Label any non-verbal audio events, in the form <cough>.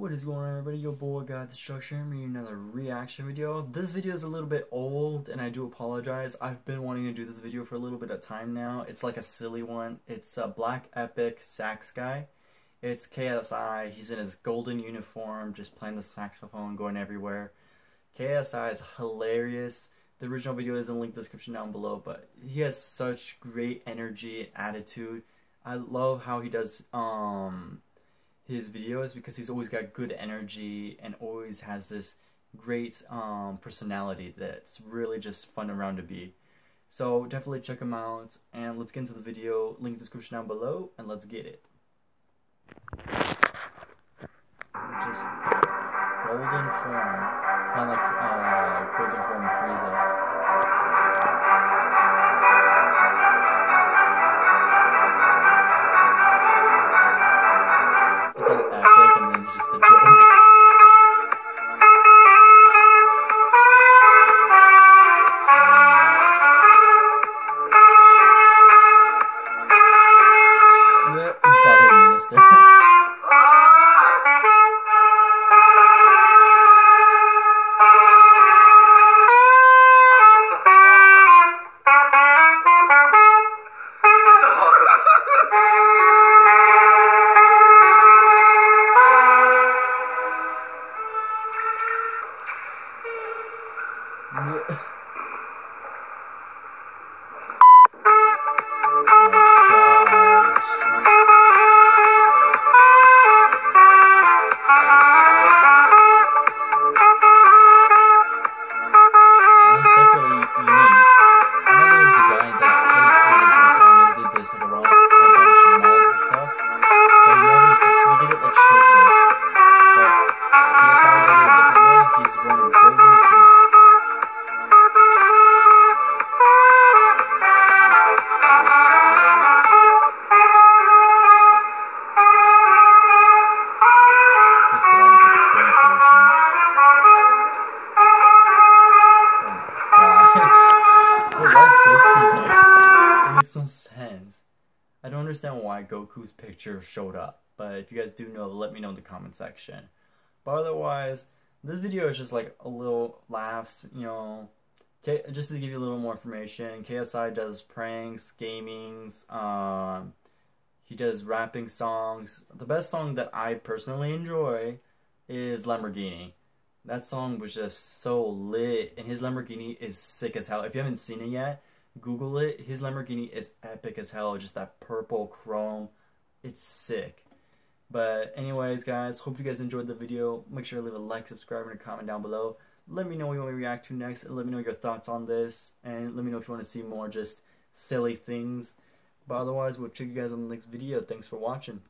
What is going on everybody? Your boy God Destruction bringing another reaction video. This video is a little bit old and I do apologize. I've been wanting to do this video for a little bit of time now. It's like a silly one. It's a Black Epic sax guy. It's KSI. He's in his golden uniform just playing the saxophone going everywhere. KSI is hilarious. The original video is in the link description down below, but he has such great energy and attitude. I love how he does um his videos because he's always got good energy and always has this great um, personality that's really just fun around to be. So definitely check him out and let's get into the video. Link description down below and let's get it. Just golden form, kind of like uh, golden form Frieza. Bothering <laughs> makes no sense. I don't understand why Goku's picture showed up, but if you guys do know, let me know in the comment section. But otherwise, this video is just like a little laughs, you know. K- just to give you a little more information, KSI does pranks, gamings, um, he does rapping songs. The best song that I personally enjoy is Lamborghini. That song was just so lit, and his Lamborghini is sick as hell. If you haven't seen it yet, Google it. His Lamborghini is epic as hell. Just that purple chrome. It's sick. But anyways, guys, hope you guys enjoyed the video. Make sure to leave a like, subscribe, and a comment down below. Let me know what you want me to react to next. And let me know your thoughts on this. And let me know if you want to see more just silly things. But otherwise, we'll check you guys on the next video. Thanks for watching.